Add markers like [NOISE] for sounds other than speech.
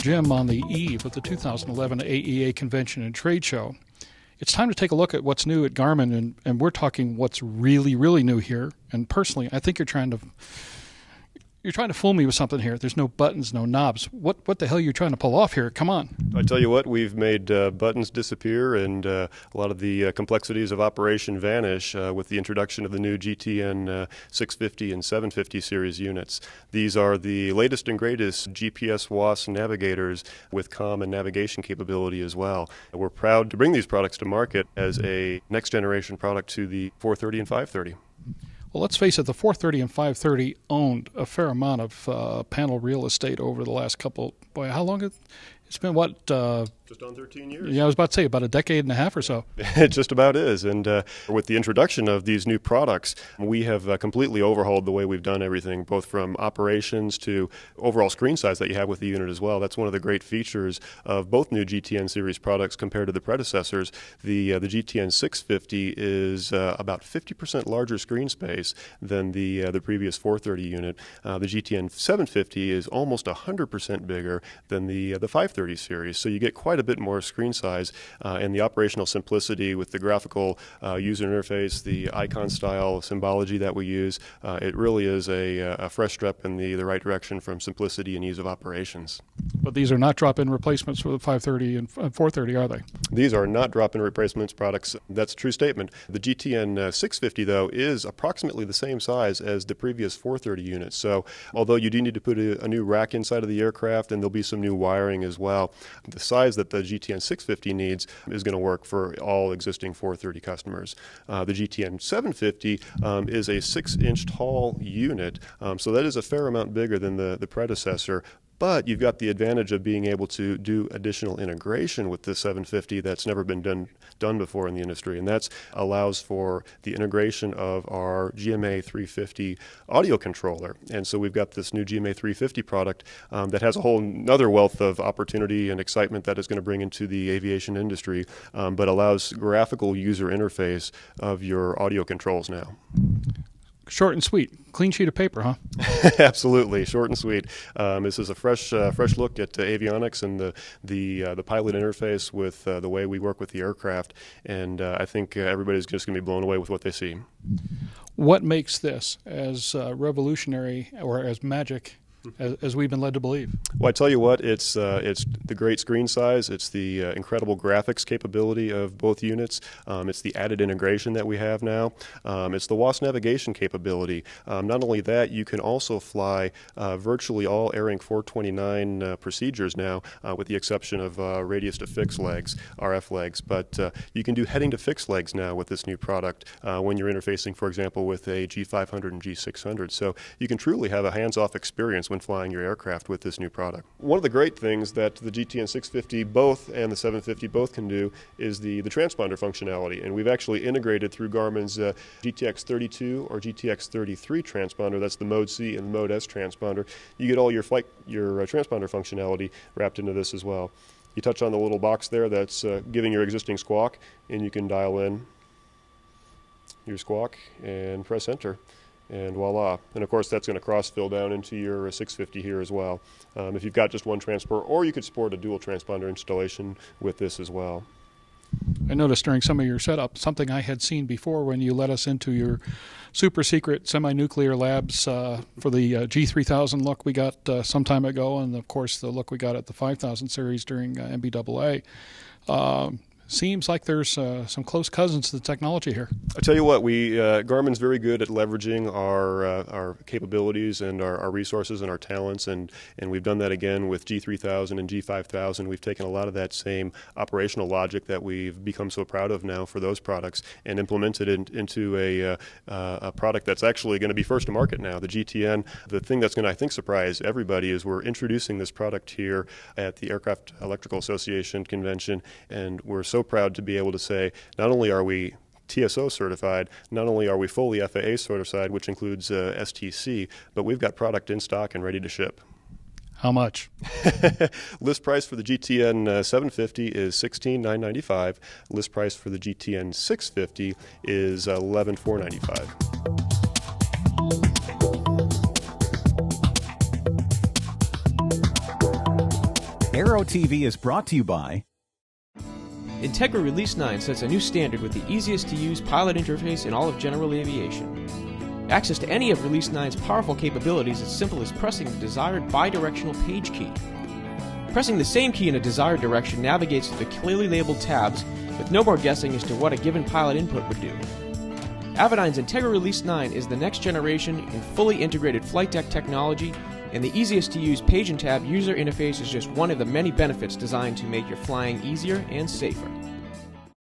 Jim, on the eve of the 2011 AEA Convention and Trade Show, it's time to take a look at what's new at Garmin, and, and we're talking what's really, really new here. And personally, I think you're trying to you're trying to fool me with something here. There's no buttons, no knobs. What what the hell are you trying to pull off here? Come on. I tell you what, we've made uh, buttons disappear and uh, a lot of the uh, complexities of operation vanish uh, with the introduction of the new GTN uh, 650 and 750 series units. These are the latest and greatest GPS WAAS navigators with COM and navigation capability as well. We're proud to bring these products to market as a next generation product to the 430 and 530. Well, let's face it, the 430 and 530 owned a fair amount of uh, panel real estate over the last couple. Boy, how long? It's been what? Uh, just on 13 years. Yeah, I was about to say about a decade and a half or so. [LAUGHS] it just about is. And uh, with the introduction of these new products, we have uh, completely overhauled the way we've done everything, both from operations to overall screen size that you have with the unit as well. That's one of the great features of both new GTN series products compared to the predecessors. The uh, the GTN 650 is uh, about 50% larger screen space than the uh, the previous 430 unit. Uh, the GTN 750 is almost 100% bigger than the the 530 series. So you get quite a bit more screen size, uh, and the operational simplicity with the graphical uh, user interface, the icon style symbology that we use, uh, it really is a, a, fresh step in the, the right direction from simplicity and ease of operations. But these are not drop-in replacements for the 530 and 430, are they? These are not drop-in replacements products. That's a true statement. The GTN uh, 650, though, is approximately the same size as the previous 430 units. So although you do need to put a, a new rack inside of the aircraft and there'll be some new wiring as well, the size that the GTN 650 needs is going to work for all existing 430 customers. Uh, the GTN 750 um, is a six inch tall unit, um, so that is a fair amount bigger than the, the predecessor, but you've got the advantage of being able to do additional integration with the 750 that's never been done done before in the industry, and that allows for the integration of our GMA 350 audio controller. And so we've got this new GMA 350 product um, that has a whole other wealth of opportunity and excitement that is going to bring into the aviation industry, um, but allows graphical user interface of your audio controls now. Short and sweet, clean sheet of paper, huh? [LAUGHS] Absolutely, short and sweet. Um, this is a fresh, uh, fresh look at uh, avionics and the the uh, the pilot interface with uh, the way we work with the aircraft, and uh, I think uh, everybody's just going to be blown away with what they see. What makes this as revolutionary or as magic as, as, we've been led to believe. Well, I tell you what, it's uh, it's the great screen size, it's the uh, incredible graphics capability of both units, um, it's the added integration that we have now, um, it's the WAAS navigation capability. Um, not only that, you can also fly uh, virtually all ARINC 429 uh, procedures now, uh, with the exception of uh, radius to fixed legs, RF legs. But you can do heading to fixed legs now with this new product when you're interfacing, for example, with a G500 and G600. So you can truly have a hands-off experience when flying your aircraft with this new product. One of the great things that the GTN 650 both and the 750 both can do is the, the transponder functionality. And we've actually integrated through Garmin's uh, GTX 32 or GTX 33 transponder, that's the Mode C and the Mode S transponder. You get all your flight, your uh, transponder functionality wrapped into this as well. You touch on the little box there that's uh, giving your existing squawk, and you can dial in your squawk and press enter and voila. And of course, that's going to cross-fill down into your 650 here as well. Um, if you've got just one transport, or you could support a dual transponder installation with this as well. I noticed during some of your setup something I had seen before when you let us into your super secret semi nuclear labs uh, for the uh, G3000 look we got uh, some time ago, and of course the look we got at the 5000 series during uh, NBAA. Um, seems like there's uh, some close cousins to the technology here. I tell you what, we uh, Garmin's very good at leveraging our uh, our capabilities and our, our, resources and our talents, and and we've done that again with G3000 and G5000. We've taken a lot of that same operational logic that we've become so proud of now for those products and implemented it into a, uh, uh, a product that's actually going to be first to market now. The GTN. The thing that's going to I think surprise everybody is we're introducing this product here at the Aircraft Electrical Association convention, and we're so proud to be able to say not only are we TSO certified. Not only are we fully FAA certified, which includes uh, STC, but we've got product in stock and ready to ship. How much? [LAUGHS] List price for the GTN uh, 750 is 16995. List price for the GTN 650 is 11495. Aero TV is brought to you by Entegra Release 9 sets a new standard with the easiest to use pilot interface in all of general aviation. Access to any of Release 9's powerful capabilities is simple as pressing the desired bidirectional page key. Pressing the same key in a desired direction navigates to the clearly labeled tabs with no more guessing as to what a given pilot input would do. Avidyne's Entegra Release 9 is the next generation in fully integrated flight deck technology, and the easiest to use page and tab user interface is just one of the many benefits designed to make your flying easier and safer.